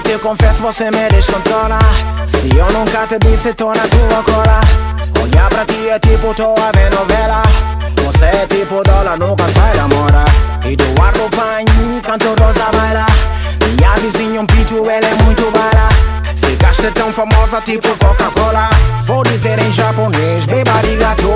eu te confesso, você me descontrola. Se eu nunca te disse, tô na tua cola. Olhar pra ti é tipo, tô a ver novela. Você é tipo dólar, nunca sai da mora Eduardo Paim, canto rosa baila Minha vizinha um pichu, ela é muito bala. Ficaste tão famosa tipo Coca-Cola. Vou dizer em japonês, beba arigato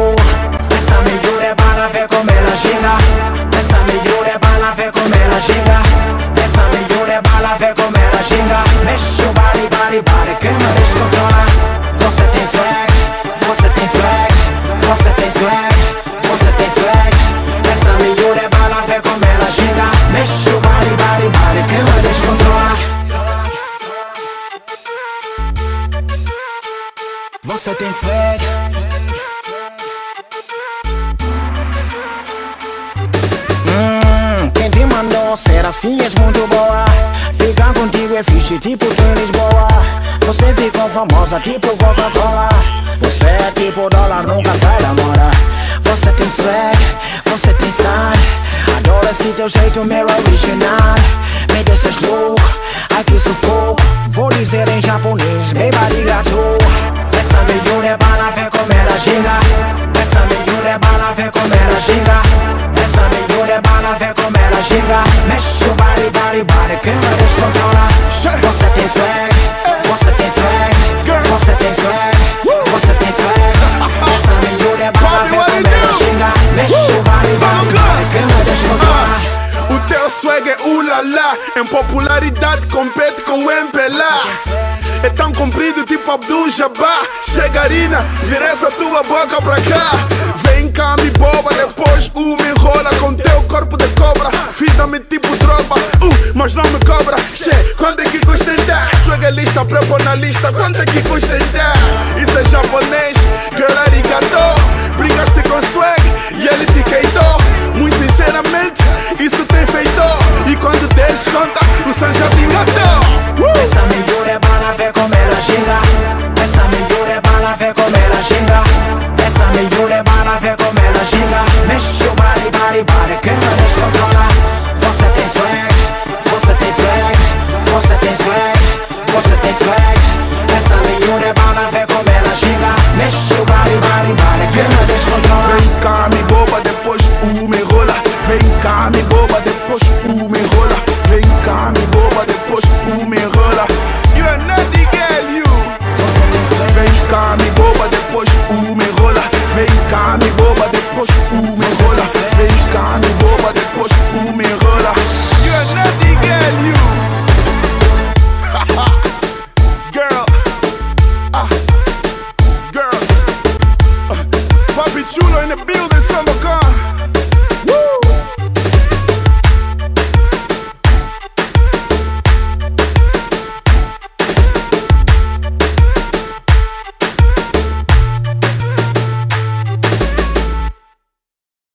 Você tem swag Hum, quem te mandou ser assim és muito boa. Ficar contigo é fixe tipo tu em Lisboa. Você ficou famosa tipo Coca-Cola. Você é tipo dólar, nunca sai da moda. Você tem swag, você tem style. Adoro esse teu jeito meio original. Me deixas louco, ai que sufoco. Vou dizer em japonês, baby arigato ginga Mexe o body, body, body, que me descontrola. Você tem swag, você tem swag Você tem swag, você tem swag. Essa melhor é vê como ela ginga Mexe o body, body, body, que me descontrola. O teu swag é ulala Em popularidade compete com o MPLA É tão comprido tipo Abdul Jabbar. Chegarina, vira essa tua boca pra cá. Vem cá me boba, depois me enrola Com teu mas não me cobra Che, quanto é que custa entrar? Swag lista, prepo na lista Quanto é que custa entrar? Isso é japonês, girl arigato. Brincaste com swag e ele te queitou. Muito sinceramente, isso tem feito. E quando deres conta, o som já te engatou uh! Essa melhor é bala, vê como ela ginga Essa melhor é bala, vê como ela ginga Essa melhor é bala, vê como ela ginga Mexe o body, body, body, que me descontrola